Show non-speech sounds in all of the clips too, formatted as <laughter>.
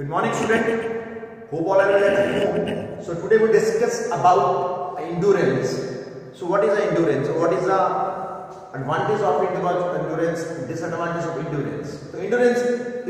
Good morning student. Hope all are well at home. So today we discuss about endurance. So what is the endurance? What is the advantage of endurance, disadvantage of endurance? So endurance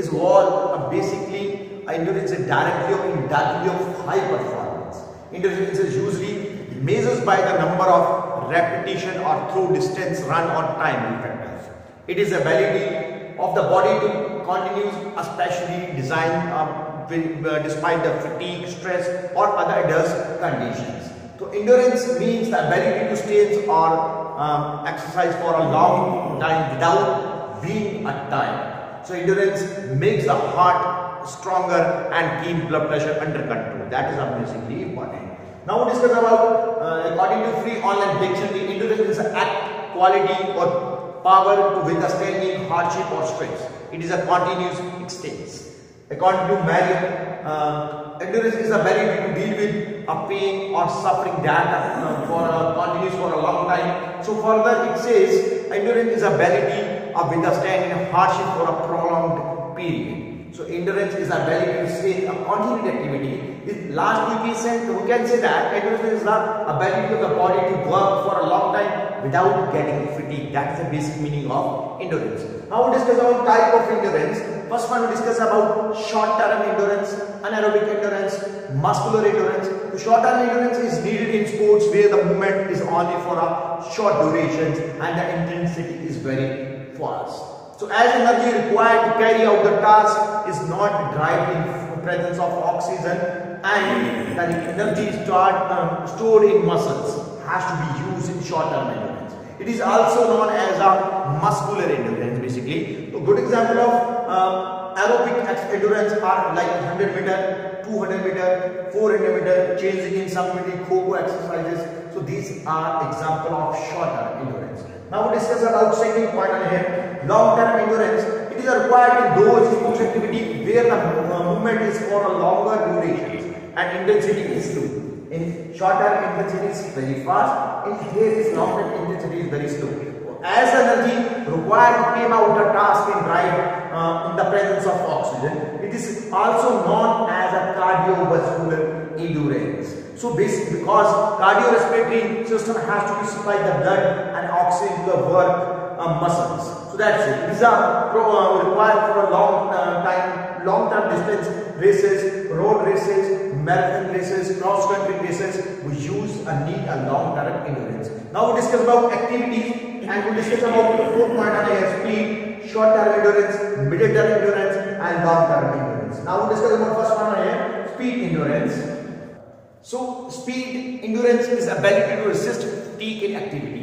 is all basically endurance is directly or indirectly of high performance. Endurance is usually measures by the number of repetition or through distance run or time factors. It is a ability of the body to continues especially designed uh, uh, despite the fatigue, stress or other adverse conditions. So endurance means the ability to stay or um, exercise for a long time without being time. So endurance makes the heart stronger and keep blood pressure under control. That is basically important. Now we discuss about uh, according to free online dictionary, endurance is an act, quality or power to withstand hardship or stress. It is a continuous extent. According to Merriam, uh, endurance is the ability to deal with a pain or suffering that uh, for a continuous for a long time. So further it says endurance is a ability of withstanding a hardship for a prolonged period. So endurance is ability to stay a continued activity. This last we can, we can say that endurance is the ability of the body to work for a long time without getting fatigue. That is the basic meaning of endurance. Now we discuss about type of endurance. First one we discuss about short-term endurance, anaerobic endurance, muscular endurance. The short-term endurance is needed in sports where the movement is only for a short duration and the intensity is very fast. So as energy required to carry out the task is not derived in presence of oxygen and the energy stored, um, stored in muscles has to be used in short-term endurance. It is also known as a muscular endurance basically. A good example of um, aerobic endurance are like 100 meter, 200 meter, 400 meter, changing in some kho exercises. So these are example of short-term endurance. Now we discuss about second point on here, long-term endurance. It is required in those sports activity where the uh, movement is for a longer duration and intensity is low. In short-term intensity is very fast, in here is long-term intensity is very slow as energy required to carry out the task in drive uh, in the presence of oxygen. It is also known as a cardiovascular endurance. So basically because cardiorespiratory system has to supply the blood and oxygen work uh, muscles. So that's it. These are uh, required for a long uh, time, long-term distance races, road races, marathon races, cross-country races. We use and need a long-term endurance. Now we discuss about activities and we discuss about the fourth point on speed, short term endurance, middle term endurance and long term endurance. Now we discuss about first one on here speed endurance. So speed endurance is ability to resist fatigue in activity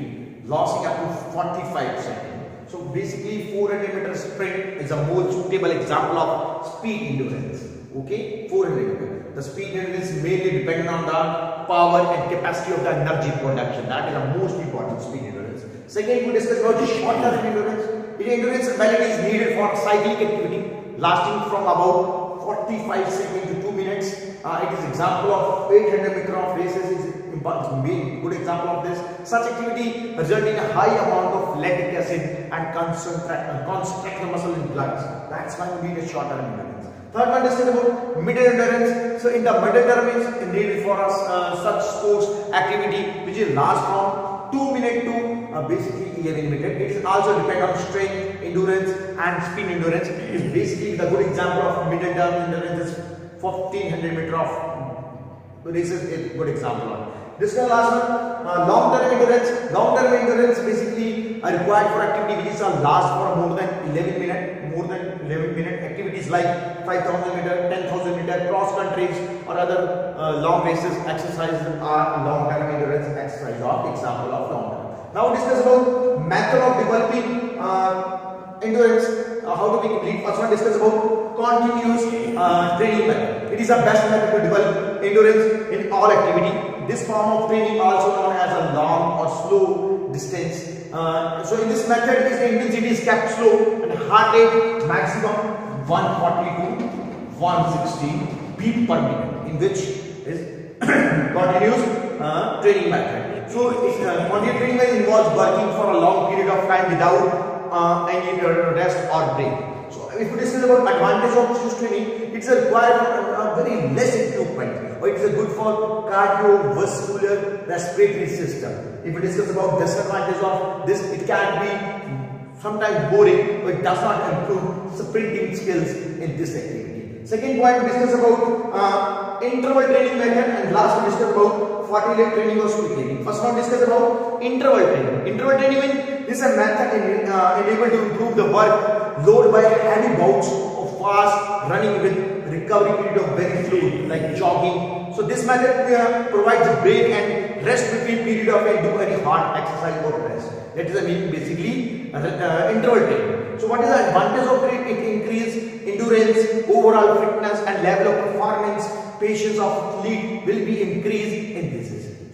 lasting up to 45 seconds. So basically 400 meter sprint is a more suitable example of speed endurance. Okay, 400 meter. The speed endurance mainly dependent on the power and capacity of the energy production. That is the most important speed endurance. Second, we discuss about the short-term endurance. The endurance ability is needed for cyclic activity lasting from about 45 seconds to 2 minutes. Uh, it is example of 800 meter of races is main good example of this. Such activity resulting in a high amount of lactic acid and concentrate, uh, constrict the muscle in blood. That's why we need a short-term endurance. Third one is about middle endurance. So in the middle endurance, needed for us uh, such sports activity which is last from 2 minutes to uh, basically 11 minutes. It also depend on strength, endurance and speed endurance. Is basically the good example of middle term endurance is 1400 meter of this is a good example. This is last one, uh, long term endurance. Long term endurance basically are required for activity which are last for more than 11 minutes, more than 11 minute activities like 5000 meter, 10,000 meter, cross countries or other uh, long races exercises are long term endurance exercise example of long term. Now discuss about method of developing uh, endurance. Uh, how to be complete. First one discuss about continuous uh, training method. It is the best method to develop endurance in all activity. This form of training also known as a long or slow distance. Uh, so in this method, is the intensity is kept slow and heart rate maximum 140 to 160 beat per minute, in which is <coughs> continuous uh, training method. So, uh, continuous training involves working for a long period of time without uh, any rest or break. So, if we discuss about advantage of this training, it's required for a, a very less equipment is cardiovascular respiratory system. If we discuss about disadvantage of this, it can be sometimes boring but does not improve sprinting skills in this activity. Second point we discuss about uh, interval training method and last we discuss about fartlek training or speed training. First one discuss about interval training. Interval training means this is a method in, uh, enabled to improve the work load by heavy bouts of fast running with recovery period of very fluid like jogging. So this method uh, provides a break and rest between period of and do any hard exercise or rest. That is the meaning basically uh, uh, interval training. So what is the advantage of it? It increases endurance, overall fitness and level of performance. Patience of athlete will be increased in this.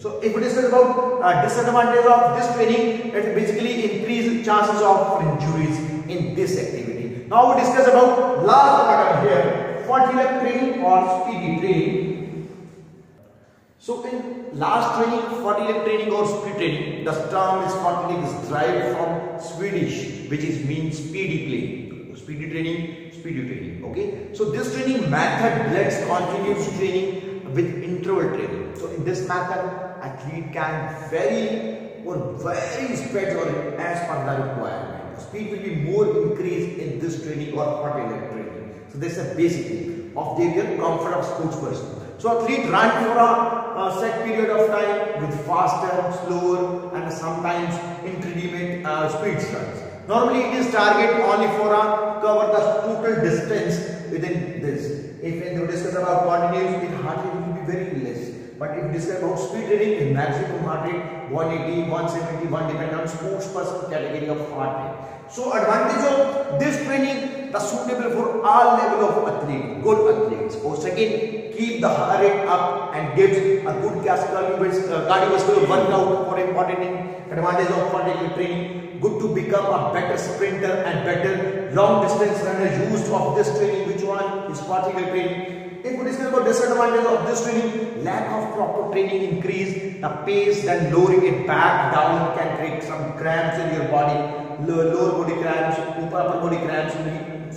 So if we discuss about uh, disadvantage of this training, it basically increase chances of injuries in this activity. Now we discuss about last part here, fartlek training or speedy training. So in last training, fartlek training or speed training, the term is fartlek is derived from Swedish, which is means speedy play. Speedy training, speedy training. Okay. So this training method blends continuous training with interval training. So in this method, athlete can vary or vary or as per the requirement. Speed will be more increased in this training or particular training. So this is a basic thing of their comfort of sports person. So athlete run for a, a, set period of time with faster, slower and sometimes intermediate uh, speed runs. Normally it is target only for a cover the total distance within this. If we discuss about continuous, heart rate will be very less. But if discuss about speed training, the maximum heart rate 180, 170, 1 depend on sports person category of heart rate. So advantage of this training, the suitable for all level of athlete, good athletes. Or second, keep the heart rate up and gives a good uh, cardiovascular workout for important advantage of particular training. Good to become a better sprinter and better long distance runner. Used of this training, which one is particular training? If we discuss about disadvantages of this training, lack of proper training increase the pace, then lowering it back down can create some cramps in your body, lower, body cramps, upper body cramps.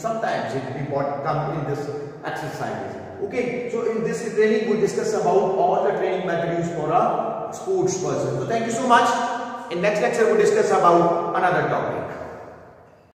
Sometimes it important come in this exercises. Okay, so in this training we discuss about all the training methods for a sports person. So thank you so much. In next lecture we will discuss about another topic.